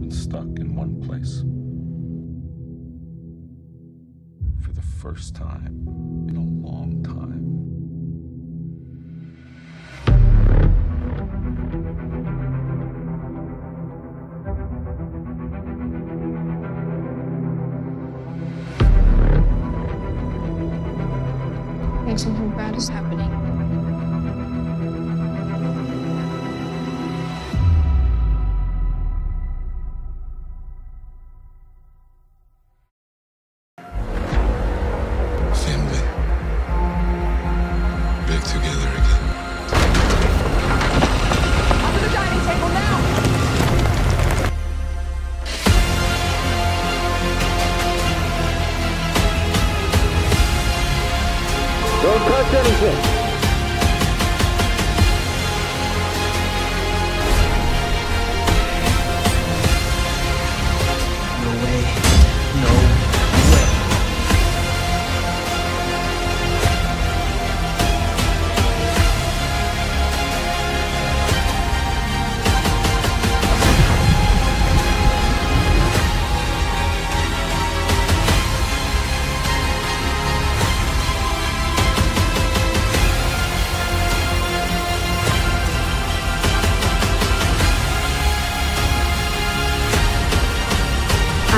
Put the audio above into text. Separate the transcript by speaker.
Speaker 1: Been stuck in one place. For the first time in a long time.
Speaker 2: I think something bad is happening.
Speaker 1: Back together again.
Speaker 3: Don't touch anything.
Speaker 4: No way. No